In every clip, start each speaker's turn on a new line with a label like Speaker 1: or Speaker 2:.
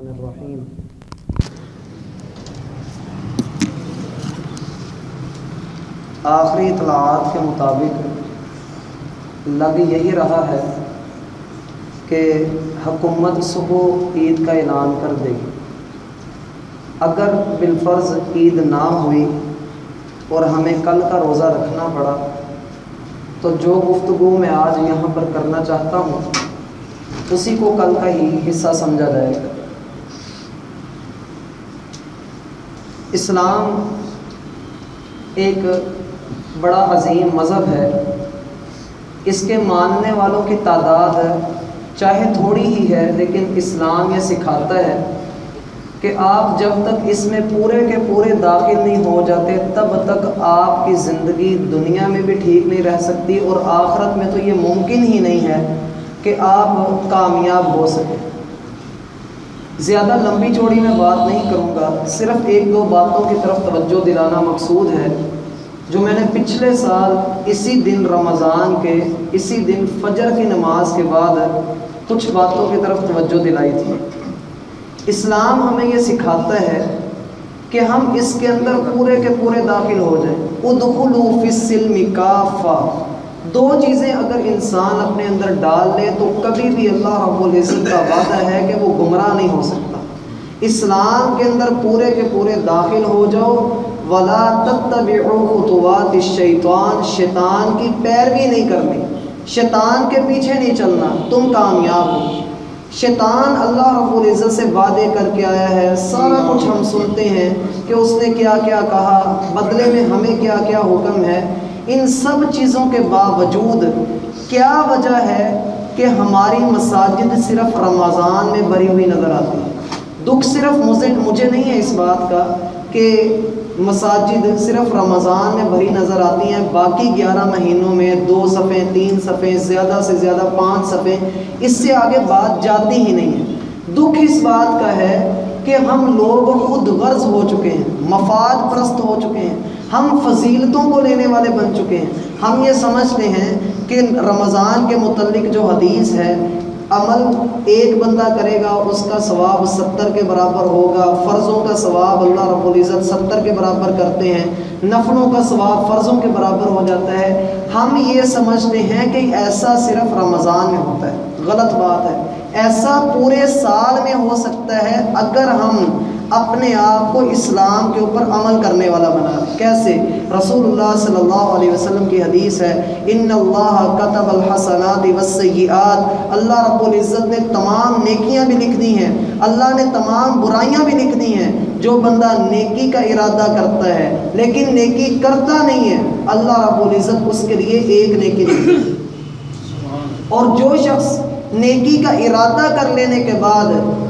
Speaker 1: الرحمن الرحیم آخری اطلاعات کے مطابق لگ یہی رہا ہے کہ حکومت صبح عید کا اعلان کر دے گی۔ اگر بالفرض عید نہ ہوئی اور ہمیں کل کا روزہ رکھنا پڑا، تو جو گفتگو میں آج یہاں پر کرنا چاہتا ہوں، اسی کو کل کا ہی حصہ سمجھا جائے گا۔ اسلام ایک بڑا عظیم مذہب ہے۔ اس کے ماننے والوں کی تعداد چاہے تھوڑی ہی ہے، لیکن اسلام یہ سکھاتا ہے کہ آپ جب تک اس میں پورے کے پورے داخل نہیں ہو جاتے، تب تک آپ کی زندگی دنیا میں بھی ٹھیک نہیں رہ سکتی اور آخرت میں تو یہ ممکن ہی نہیں ہے کہ آپ کامیاب ہو سکیں۔ زیادہ لمبی چوڑی میں بات نہیں کروں گا، صرف ایک دو باتوں کی طرف توجہ دلانا مقصود ہے، جو میں نے پچھلے سال اسی دن رمضان کے، اسی دن فجر کی نماز کے بعد کچھ باتوں کی طرف توجہ دلائی تھی۔ اسلام ہمیں یہ سکھاتا ہے کہ ہم اس کے اندر پورے کے پورے داخل ہو جائیں۔ ادخلوا فی السلم کافہ دو چیزیں اگر انسان اپنے اندر ڈال لے تو کبھی بھی اللہ رب العزت کا وعدہ ہے کہ وہ گمراہ نہیں ہو سکتا۔ اسلام کے اندر پورے کے پورے داخل ہو جاؤ۔ ولا تتبعوا خطوات الشیطان شیطان کی پیروی نہیں کرنی۔ شیطان کے پیچھے نہیں چلنا۔ تم کامیاب ہو۔ شیطان اللہ رب العزت سے وعدے کر کے آیا ہے۔ سارا کچھ ہم سنتے ہیں کہ اس نے کیا کیا کہا۔ بدلے میں ہمیں کیا کیا حکم ہے۔ ان سب چیزوں کے باوجود کیا وجہ ہے کہ ہماری مساجد صرف رمضان میں بھری ہوئی نظر آتی ہے دکھ صرف مجھے مجھے نہیں ہے اس بات کا کہ مساجد صرف رمضان میں بھری نظر آتی ہیں، باقی گیارہ مہینوں میں دو صفحے تین صفحے زیادہ سے زیادہ پانچ صفحے اس سے آگے بات جاتی ہی نہیں ہے۔ دکھ اس بات کا ہے کہ ہم لوگ خود غرض ہو چکے ہیں، مفاد پرست ہو چکے ہیں۔ ہم فضیلتوں کو لینے والے بن چکے ہیں۔ ہم یہ سمجھتے ہیں کہ رمضان کے متعلق جو حدیث ہے، عمل ایک بندہ کرے گا، اس کا ثواب ستر کے برابر ہوگا۔ فرضوں کا ثواب اللہ رب العزت ستر کے برابر کرتے ہیں۔ نفلوں کا ثواب فرضوں کے برابر ہو جاتا ہے۔ ہم یہ سمجھتے ہیں کہ ایسا صرف رمضان میں ہوتا ہے۔ غلط بات ہے۔ ایسا پورے سال میں ہو سکتا ہے۔ اگر ہم اپنے آپ کو اسلام کے اوپر عمل کرنے والا بنا۔ کیسے؟ رسول اللہ صلی اللہ علیہ وسلم کی حدیث ہے، ان اللہ قطب الحسنات والسیئات اللہ رب العزت نے تمام نیکیاں بھی لکھ دی ہیں۔ اللہ نے تمام برائیاں بھی لکھ دی ہیں۔ جو بندہ نیکی کا ارادہ کرتا ہے، لیکن نیکی کرتا نہیں ہے، اللہ رب العزت اس کے لیے ایک نیکی لکھ اور جو شخص نیکی کا ارادہ کر لینے کے بعد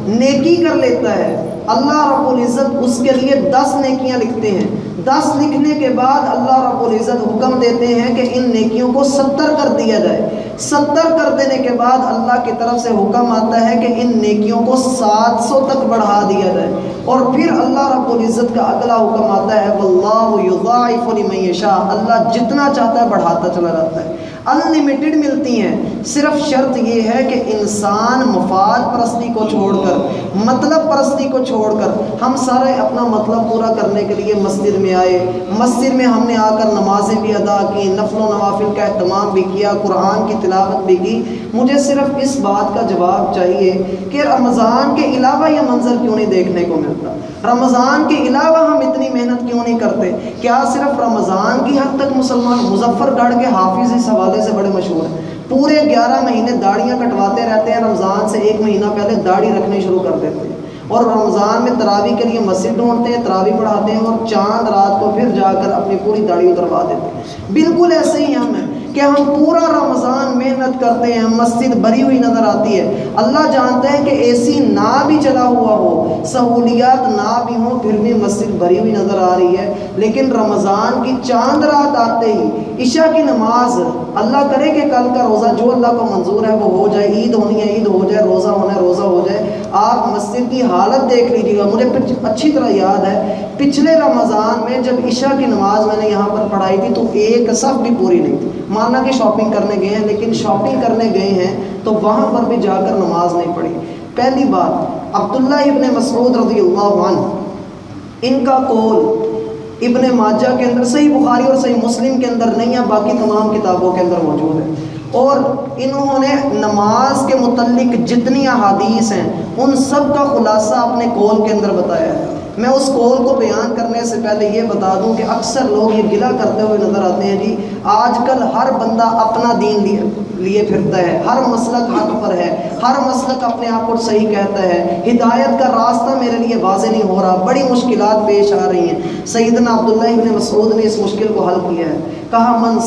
Speaker 1: نیکی کر لیتا ہے اللہ رب العزت اس کے لیے دس نیکیاں لکھتے ہیں۔ دس لکھنے کے بعد اللہ رب العزت حکم دیتے ہیں کہ ان نیکیوں کو ستر کر دیا جائے۔ ستر کر دینے کے بعد اللہ کی طرف سے حکم آتا ہے کہ ان نیکیوں کو سات سو تک بڑھا دیا جائے۔ اور پھر اللہ رب العزت کا اگلا حکم آتا ہے واللہ یضاعف لمن یشاء اللہ جتنا چاہتا ہے بڑھاتا چلا جاتا ہے۔ انلمیٹڈ ملتی ہیں۔ صرف شرط یہ ہے کہ انسان مفاد پرستی کو چھوڑ کر مطلب پرستی کو چھوڑ کر ہم سارے اپنا مطلب پورا کرنے کے لیے مسجد میں آئے۔ مسجد میں ہم نے آ کر نمازیں بھی ادا کی، نفل و نوافل کا اہتمام بھی کیا، قرآن کی تلاوت بھی کی۔ مجھے صرف اس بات کا جواب چاہیے کہ رمضان کے علاوہ یہ منظر کیوں نہیں دیکھنے کو ملتا؟ رمضان کے علاوہ ہم اتنی محنت کیوں نہیں کرتے؟ کیا صرف رمضان کی حد تک مسلمان مظفر گڑھ کے حافظ اس حوالے سے بڑے مشہور ہیں؟ پورے گیارہ مہینے داڑیاں کٹواتے رہتے ہیں، رمضان سے ایک مہینہ پہلے داڑھی رکھنے شروع کر دیتے ہیں۔ اور رمضان میں تراوی کے لیے مسجد ڈھونڈتے ہیں، تراوی پڑھاتے ہیں اور چاند رات کو پھر جا کر اپنی پوری داڑھی اتروا دیتے ہیں۔ بالکل ایسے ہی ہم ہیں۔ کہ ہم پورا رمضان محنت کرتے ہیں، مسجد بھری ہوئی نظر آتی ہے۔ اللہ جانتے ہیں کہ اے سی نہ بھی چلا ہوا ہو، سہولیات نہ بھی ہوں، پھر بھی مسجد بھری ہوئی نظر آ رہی ہے۔ لیکن رمضان کی چاند رات آتے ہی عشاء کی نماز اللہ کرے کہ کل کا روزہ جو اللہ کو منظور ہے وہ ہو جائے، عید ہونی ہے، عید ہو جائے، روزہ ہونا ہے، روزہ ہو جائے۔ آپ مسجد کی حالت دیکھ لیجیے گا۔ مجھے اچھی طرح یاد ہے، پچھلے رمضان میں جب عشاء کی نماز میں نے یہاں پر پڑھائی تھی تو ایک صف بھی پوری نہیں تھی۔ مانا کہ شاپنگ کرنے گئے ہیں، لیکن شاپنگ کرنے گئے ہیں تو وہاں پر بھی جا کر نماز نہیں پڑھی۔ پہلی بات، عبداللہ ابن مسعود رضی اللہ عنہ، ان کا قول ابن ماجہ کے اندر، صحیح بخاری اور صحیح مسلم کے اندر نہیں ہے، باقی تمام کتابوں کے اندر موجود ہے۔ اور انہوں نے نماز کے متعلق جتنی احادیث ہیں، ان سب کا خلاصہ اپنے کول کے اندر بتایا ہے۔ میں اس کول کو بیان کرنے سے پہلے یہ بتا دوں کہ اکثر لوگ یہ گلا کرتے ہوئے نظر آتے ہیں جی آج کل ہر بندہ اپنا دین لیے لیے پھرتا ہے۔ ہر مسلک حق پر ہے۔ ہر مسلک اپنے آپ کو صحیح کہتا ہے۔ ہدایت کا راستہ میرے لیے واضح نہیں ہو رہا۔ بڑی مشکلات پیش آ رہی ہیں۔ سیدنا عبداللہ ابن مسعود نے اس مشکل کو حل کیا ہے۔ کہا، من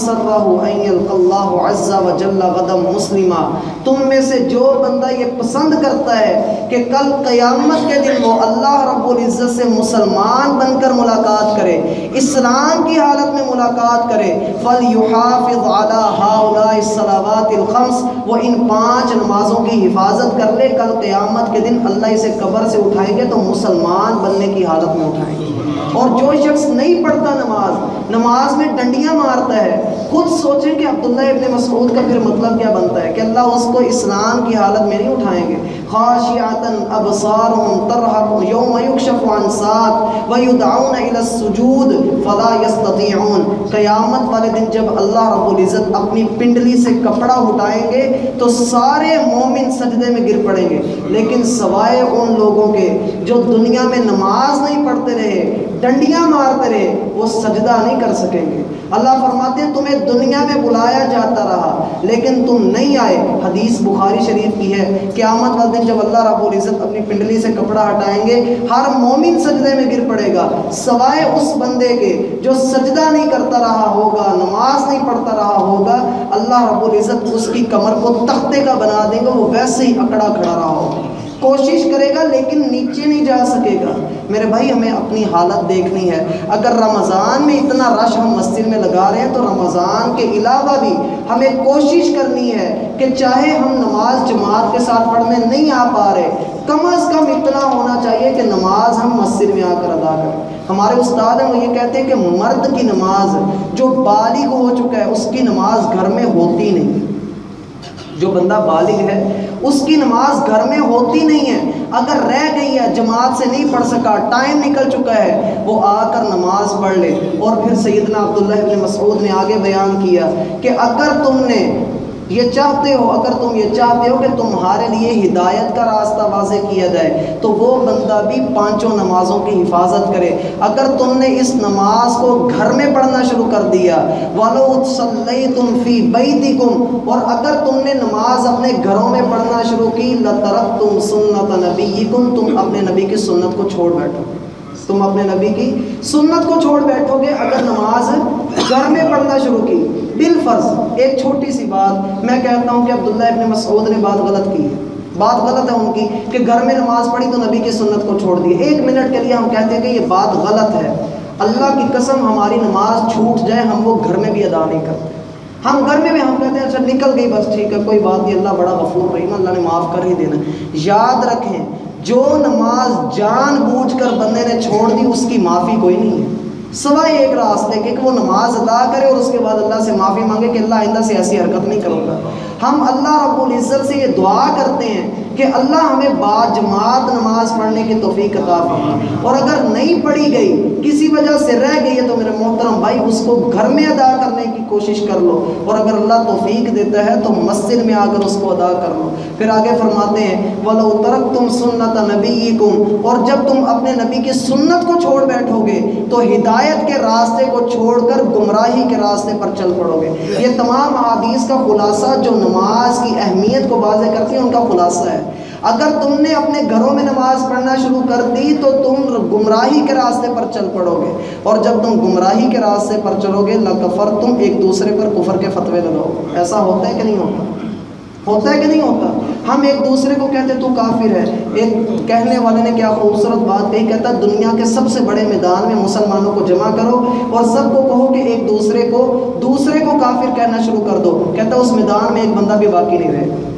Speaker 1: اللہ عز و جل غدم مسلمہ تم میں سے جو بندہ یہ پسند کرتا ہے کہ کل قیامت کے دن وہ اللہ رب العزت سے مسلمان بن کر ملاقات کرے، اسلام کی حالت میں ملاقات کرے، فَلْيُحَافِظْ عَلَىٰ هَؤُلَاءِ الصَّلَوَاتِ الْخَمْسِ، وہ ان پانچ نمازوں کی حفاظت کر لے، کل قیامت کے دن اللہ اسے قبر سے اٹھائیں گے تو مسلمان بننے کی حالت میں اٹھائیں گے۔ اور جو شخص نہیں پڑھتا نماز نماز میں ڈنڈیاں مارتا ہے، خود سوچیں کہ عبداللہ ابن مسعود کا پھر مطلب کیا بنتا ہے؟ کہ اللہ اس کو اسلام کی حالت میں نہیں اٹھائیں گے۔ خاشعتن ابصارهم ترهق يوم يكشف عن ساق ويدعون الى السجود فلا يستطيعون. قیامت والے دن جب اللہ رب العزت اپنی پنڈلی سے کپڑا اٹھائیں گے تو سارے مومن سجدے میں گر پڑیں گے. لیکن سوائے ان لوگوں کے جو دنیا میں نماز نہیں پڑھتے رہے، ڈنڈیاں مارتے رہے، وہ سجدہ نہیں کر سکیں گے. اللہ فرماتے ہیں، تمہیں دنیا میں بلایا جاتا رہا، لیکن تم نہیں آئے۔ حدیث بخاری شریف کی ہے۔ قیامت والے دن جب اللہ رب العزت اپنی پنڈلی سے کپڑا ہٹائیں گے، ہر مومن سجدے میں گر پڑے گا۔ سوائے اس بندے کے جو سجدہ نہیں کرتا رہا ہوگا، نماز نہیں پڑھتا رہا ہوگا، اللہ رب العزت اس کی کمر کو تختے کا بنا دیں گے، وہ ویسے ہی اکڑا کھڑا رہا ہوگا۔ کوشش کرے گا، لیکن نیچے نہیں جا سکے گا۔ میرے بھائی، ہمیں اپنی حالت دیکھنی ہے۔ اگر رمضان میں اتنا رش ہم مسجد میں لگا رہے ہیں، تو رمضان کے علاوہ بھی ہمیں کوشش کرنی ہے کہ چاہے ہم نماز جماعت کے ساتھ پڑھنے نہیں آ پا رہے، کم از کم اتنا ہونا چاہیے کہ نماز ہم مسجد میں آ کر ادا کریں۔ ہمارے استاد ہیں، وہ یہ کہتے ہیں کہ مرد کی نماز جو بالغ ہو چکا ہے، اس کی نماز گھر میں ہوتی نہیں۔ جو بندہ بالغ ہے، اس کی نماز گھر میں ہوتی نہیں ہے۔ اگر رہ گئی ہے، جماعت سے نہیں پڑھ سکا، ٹائم نکل چکا ہے، وہ آ کر نماز پڑھ لے۔ اور پھر سیدنا عبداللہ ابن مسعود نے آگے بیان کیا کہ اگر تم نے یہ چاہتے ہو، اگر تم یہ چاہتے ہو کہ تمہارے لیے ہدایت کا راستہ واضح کیا جائے، تو وہ بندہ بھی پانچوں نمازوں کی حفاظت کرے۔ اگر تم نے اس نماز کو گھر میں پڑھنا شروع کر دیا والو تم فی کم اور اگر تم نے نماز اپنے گھروں میں پڑھنا شروع کی لطرف تم سنت نبی تم اپنے نبی کی سنت کو چھوڑ بیٹھو۔ تم اپنے نبی کی سنت کو چھوڑ بیٹھو گے اگر نماز گھر میں پڑھنا شروع کی۔ بالفرض، ایک چھوٹی سی بات، میں کہتا ہوں کہ عبداللہ ابن مسعود نے بات غلط کی ہے۔ بات غلط ہے ان کی کہ گھر میں نماز پڑھی تو نبی کی سنت کو چھوڑ دی۔ ایک منٹ کے لیے ہم کہتے ہیں کہ یہ بات غلط ہے۔ اللہ کی قسم، ہماری نماز چھوٹ جائے، ہم وہ گھر میں بھی ادا نہیں کرتے۔ ہم گھر میں بھی ہم کہتے ہیں اچھا نکل گئی، بس ٹھیک ہے، کوئی بات نہیں، اللہ بڑا غفور رحیم اللہ نے معاف کر ہی دینا۔ یاد رکھیں، جو نماز جان بوجھ کر بندے نے چھوڑ دی، اس کی معافی کوئی نہیں ہے۔ سوائے ایک راستے کہ وہ نماز ادا کرے اور اس کے بعد اللہ سے معافی مانگے کہ اللہ آئندہ سے ایسی حرکت نہیں کروں گا۔ ہم اللہ رب العزت سے یہ دعا کرتے ہیں کہ اللہ ہمیں با جماعت نماز پڑھنے کی توفیق عطا فرما اور اگر نہیں پڑھی گئی، کسی وجہ سے رہ گئی ہے تو میرے محترم بھائی، اس کو گھر میں ادا کرنے کی کوشش کر لو۔ اور اگر اللہ توفیق دیتا ہے تو مسجد میں آ کر اس کو ادا کر لو۔ پھر آگے فرماتے ہیں، ولو ترک تم سنت نبی اور جب تم اپنے نبی کی سنت کو چھوڑ بیٹھو گے تو ہدایت کے راستے کو چھوڑ کر گمراہی کے راستے پر چل پڑو گے یہ تمام حادیث کا خلاصہ جو نماز کی اہمیت کو واضح کرتی ہیں ان کا خلاصہ ہے۔ اگر تم نے اپنے گھروں میں نماز پڑھنا شروع کر دی تو تم گمراہی کے راستے پر چل پڑو گے۔ اور جب تم گمراہی کے راستے پر چلو گے لکفر تم ایک دوسرے پر کفر کے فتوے لگاؤ۔ ایسا ہوتا ہے کہ نہیں ہوتا؟ ہوتا ہے کہ نہیں ہوتا؟ ہم ایک دوسرے کو کہتے تو کافر ہے۔ ایک کہنے والے نے کیا خوبصورت بات کہی، کہتا دنیا کے سب سے بڑے میدان میں مسلمانوں کو جمع کرو اور سب کو کہو کہ ایک دوسرے کو دوسرے کو کافر کہنا شروع کر دو۔ کہتا اس میدان میں ایک بندہ بھی باقی نہیں رہے۔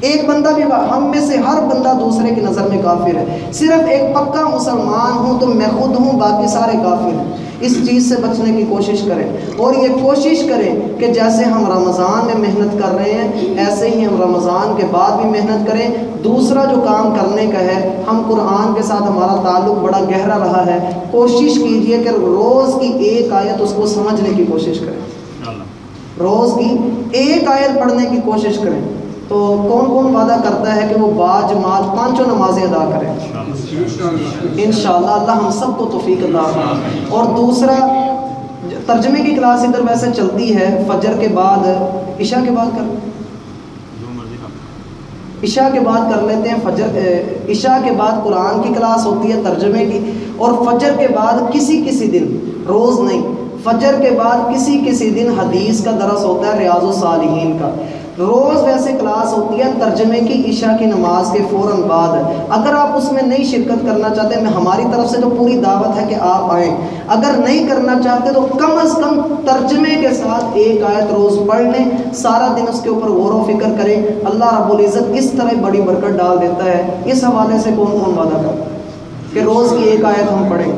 Speaker 1: ایک بندہ بھی ہم میں سے ہر بندہ دوسرے کی نظر میں کافر ہے۔ صرف ایک پکا مسلمان ہوں تو میں خود ہوں باقی سارے کافر ہیں۔ اس چیز سے بچنے کی کوشش کریں۔ اور یہ کوشش کریں کہ جیسے ہم رمضان میں محنت کر رہے ہیں ایسے ہی ہم رمضان کے بعد بھی محنت کریں۔ دوسرا جو کام کرنے کا ہے ہم قرآن کے ساتھ ہمارا تعلق بڑا گہرا رہا ہے۔ کوشش کیجیے کہ روز کی ایک آیت اس کو سمجھنے کی کوشش کریں۔ روز کی ایک آیت پڑھنے کی کوشش کریں۔ تو کون کون وعدہ کرتا ہے کہ وہ با جماعت پانچوں نمازیں ادا کریں انشاءاللہ اللہ ہم سب کو توفیق عطا کرے اور دوسرا، ترجمے کی کلاس ادھر ویسے چلتی ہے، فجر کے بعد، عشاء کے بعد کر عشاء کے بعد کر لیتے ہیں، فجر عشاء کے بعد قرآن کی کلاس ہوتی ہے، ترجمے کی۔ اور فجر کے بعد کسی کسی دن، روز نہیں، فجر کے بعد کسی کسی دن حدیث کا درس ہوتا ہے، ریاض الصالحین کا۔ روز ویسے کلاس ہوتی ہے ترجمے کی عشاء کی نماز کے فوراً بعد۔ اگر آپ اس میں نہیں شرکت کرنا چاہتے میں ہماری طرف سے تو پوری دعوت ہے کہ آپ آئیں۔ اگر نہیں کرنا چاہتے تو کم از کم ترجمے کے ساتھ ایک آیت روز پڑھ لیں۔ سارا دن اس کے اوپر غور و فکر کریں۔ اللہ رب العزت کس طرح بڑی برکت ڈال دیتا ہے۔ اس حوالے سے کون کون وعدہ کرتا ہے کہ روز کی ایک آیت ہم پڑھیں؟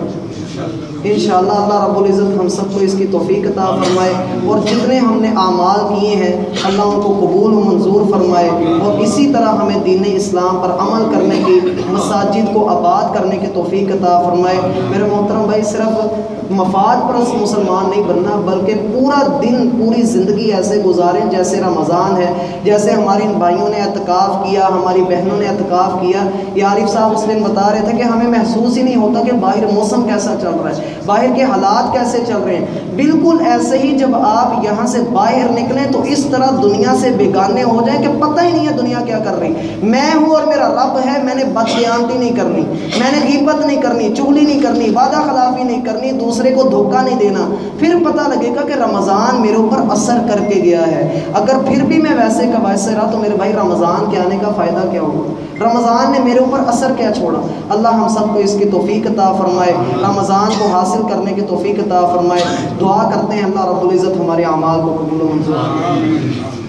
Speaker 1: انشاءاللہ اللہ رب العزت ہم سب کو اس کی توفیق عطا فرمائے اور جتنے ہم نے اعمال کیے ہیں، اللہ ان کو قبول و منظور فرمائے اور اسی طرح ہمیں دین اسلام پر عمل کرنے کی، مساجد کو آباد کرنے کی توفیق عطا فرمائے۔ میرے محترم بھائی، صرف مفاد پرست مسلمان نہیں بننا، بلکہ پورا دن، پوری زندگی ایسے گزاریں جیسے رمضان ہے، جیسے ہماری بھائیوں نے اعتکاف کیا، ہماری بہنوں نے اعتکاف کیا۔ یہ عارف صاحب اس دن بتا رہے تھے کہ ہمیں محسوس ہی نہیں ہوتا کہ باہر موسم کیسا چل رہا ہے۔ باہر کے حالات کیسے چل رہے ہیں؟ بالکل ایسے ہی جب آپ یہاں سے باہر نکلیں تو اس طرح دنیا سے بیگانے ہو جائیں کہ پتہ ہی نہیں ہے دنیا کیا کر رہی میں ہوں اور میرا رب ہے، میں نے بدیانتی نہیں کرنی، میں نے غیبت نہیں کرنی، چگلی نہیں کرنی، وعدہ خلافی نہیں کرنی، دوسرے کو دھوکہ نہیں دینا۔ پھر پتہ لگے گا کہ رمضان میرے اوپر اثر کر کے گیا ہے۔ اگر پھر بھی میں ویسے کا ویسے رہا تو میرے بھائی، رمضان کے آنے کا فائدہ کیا ہوگا؟ رمضان نے میرے اوپر اثر کیا چھوڑا؟ اللہ ہم سب کو اس کی توفیق عطا فرمائے۔ رمضان کو حاصل کرنے کی توفیق عطا فرمائے۔ دعا کرتے ہیں اللہ رب العزت ہمارے اعمال کو قبول و منظور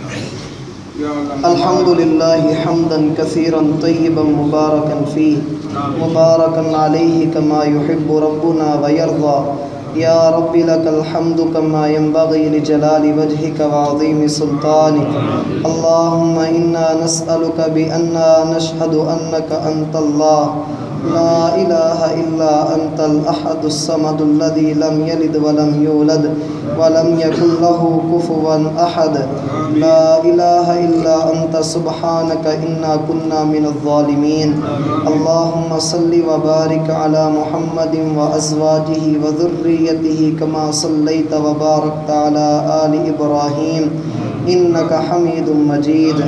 Speaker 1: الحمد لله حمدا كثيرا طيبا مباركا فيه مباركا عليه كما يحب ربنا ويرضى يا رب لك الحمد كما ينبغي لجلال وجهك وعظيم سلطانك اللهم إنا نسألك بأننا نشهد أنك أنت الله لا إله إلا أنت الأحد الصمد الذي لم يلد ولم يولد ولم يكن له كفوا أحد. لا إله إلا أنت، سبحانك إنا كنا من الظالمين. اللهم صل وبارك على محمد وأزواجه وذريته كما صليت وباركت على آل إبراهيم انك حمید مجید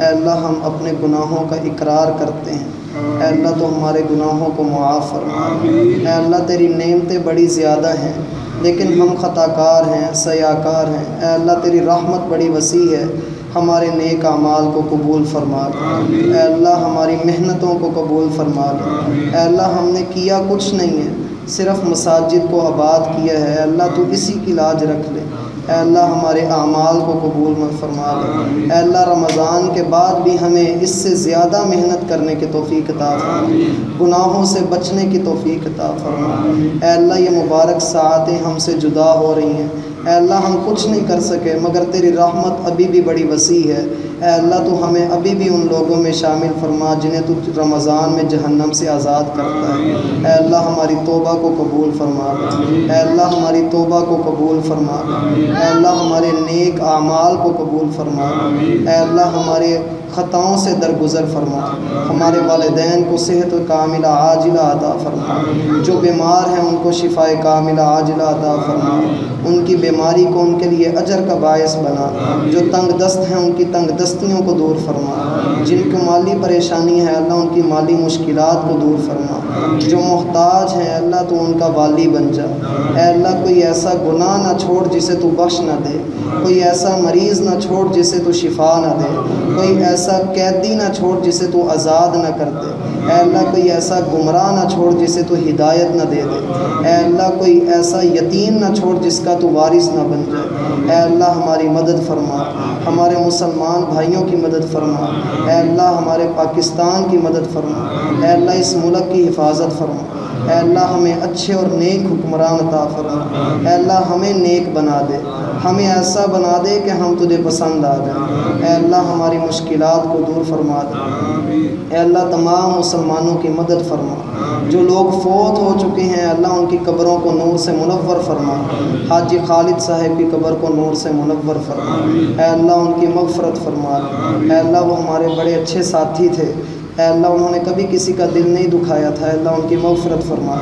Speaker 1: اے اللہ، ہم اپنے گناہوں کا اقرار کرتے ہیں۔ اے اللہ تو ہمارے گناہوں کو معاف فرما۔ اے اللہ تیری نعمتیں بڑی زیادہ ہیں لیکن ہم خطا کار ہیں سیاہ کار ہیں۔ اے اللہ تیری رحمت بڑی وسیع ہے ہمارے نیک اعمال کو قبول فرما۔ لے اے اللہ ہماری محنتوں کو قبول فرما۔ لے اے اللہ ہم نے کیا کچھ نہیں ہے صرف مساجد کو آباد کیا ہے۔ اللہ تو اسی کی لاج رکھ لے۔ اے اللہ ہمارے اعمال کو قبول مت فرما لے اے اللہ، رمضان کے بعد بھی ہمیں اس سے زیادہ محنت کرنے کی توفیق عطا فرما۔ گناہوں سے بچنے کی توفیق عطا فرما۔ اے اللہ، یہ مبارک ساعتیں ہم سے جدا ہو رہی ہیں۔ اے اللہ، ہم کچھ نہیں کر سکے، مگر تیری رحمت ابھی بھی بڑی وسیع ہے۔ اے اللہ تو ہمیں ابھی بھی ان لوگوں میں شامل فرما جنہیں تو رمضان میں جہنم سے آزاد کرتا ہے۔ اے اللہ ہماری توبہ کو قبول فرما۔ اے اللہ ہماری توبہ کو قبول فرما۔ اے اللہ ہمارے نیک اعمال کو قبول فرما۔ اے اللہ ہمارے خطاؤں سے درگزر فرما۔ ہمارے والدین کو صحت کاملہ عاجلہ عطا فرما۔ جو بیمار ہیں ان کو شفاء کاملہ عاجلہ عطا فرما۔ ان کی بیماری کو ان کے لیے اجر کا باعث بنا۔ جو تنگ دست ہیں ان کی تنگ دستیوں کو دور فرما۔ جن کو مالی پریشانی ہے اللہ ان کی مالی مشکلات کو دور فرما۔ جو محتاج ہیں، اللہ تو ان کا والی بن جا۔ اے اللہ، کوئی ایسا گناہ نہ چھوڑ جسے تو بخش نہ دے۔ کوئی ایسا مریض نہ چھوڑ جسے تو شفا نہ دے۔ کوئی ایسا ایسا قیدی نہ چھوڑ جسے تو آزاد نہ کر دے۔
Speaker 2: اے اللہ، کوئی ایسا گمراہ نہ چھوڑ جسے تو ہدایت نہ دے دے۔ اے اللہ، کوئی ایسا یتیم نہ چھوڑ جس کا تو وارث نہ بن جائے۔ اے اللہ، ہماری مدد فرما۔ ہمارے مسلمان بھائیوں کی مدد فرما۔ اے اللہ، ہمارے پاکستان کی مدد فرما۔ اے اللہ، اس ملک کی حفاظت فرما۔ اے اللہ، ہمیں اچھے اور نیک حکمران عطا فرما۔ اے اللہ، ہمیں نیک بنا دے۔ ہمیں ایسا بنا دے کہ ہم تجھے پسند آ جائیں۔ اے اللہ ہماری مشکلات کو دور فرما دے۔ اے اللہ تمام مسلمانوں کی مدد فرما۔ جو لوگ فوت ہو چکے ہیں اللہ ان کی قبروں کو نور سے منور فرما۔ حاجی خالد صاحب کی قبر کو نور سے منور فرما۔ اے اللہ ان کی مغفرت فرما۔ اے اللہ وہ ہمارے بڑے اچھے ساتھی تھے۔ اے اللہ انہوں نے کبھی کسی کا دل نہیں دکھایا تھا۔ اے اللہ ان کی مغفرت فرما۔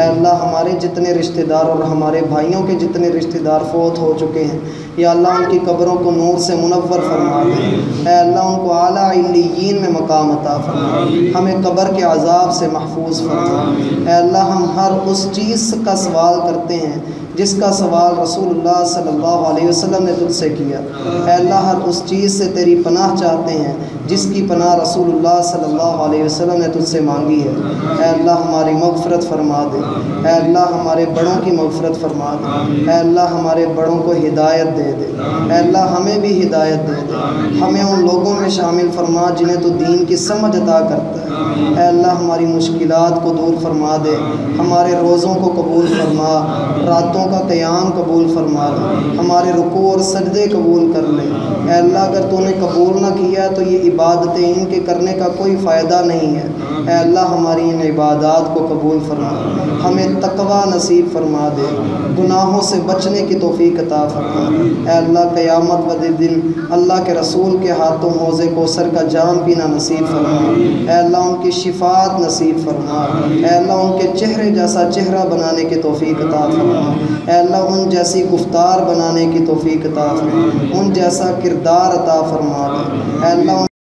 Speaker 2: اے اللہ ہمارے جتنے رشتہ دار اور ہمارے بھائیوں کے جتنے رشتہ دار فوت ہو چکے ہیں، یا اللہ ان کی قبروں کو نور سے منور فرما دے۔ اے اللہ ان کو اعلیٰ علیین میں مقام عطا فرما۔ ہمیں قبر کے عذاب سے محفوظ فرما۔ اے اللہ ہم ہر اس چیز کا سوال کرتے ہیں جس کا سوال رسول اللہ صلی اللہ علیہ وسلم نے تجھ سے کیا۔ اے اللہ ہر اس چیز سے تیری پناہ چاہتے ہیں جس کی پناہ رسول اللہ صلی اللہ علیہ وسلم نے تجھ سے مانگی ہے۔ اے اللہ، ہماری مغفرت فرما دے۔ اے اللہ، ہمارے بڑوں کی مغفرت فرما دے۔ اے اللہ، ہمارے بڑوں کو ہدایت دے دے۔ اے اللہ، ہمیں بھی ہدایت دے دے۔ ہمیں ان لوگوں میں شامل فرما جنہیں تو دین کی سمجھ عطا کرتا ہے۔ اے اللہ، ہماری مشکلات کو دور فرما دے۔ ہمارے روزوں کو قبول فرما۔ راتوں کا قیام قبول فرما لے، ہمارے رکوع اور سجدے قبول کر لے۔ اے اللہ، اگر تو نے قبول کیا تو یہ عبادتیں ان کے کرنے کا کوئی فائدہ نہیں ہے۔ اے اللہ، ہماری ان عبادات کو قبول فرما۔ ہمیں تقوی نصیب فرما دے۔ گناہوں سے بچنے کی توفیق عطا فرما۔ اے اللہ، قیامت و دن اللہ کے رسول کے ہاتھوں حوضے کو سر کا جام پینا نصیب فرما۔ اے اللہ، ان کی شفاعت نصیب فرما۔ اے اللہ، ان کے چہرے جیسا چہرہ بنانے کی توفیق عطا فرما۔ اے اللہ، ان جیسی گفتار بنانے کی توفیق عطا فرما۔ ان جیسا کردار عطا فرما۔ دے اے اللہ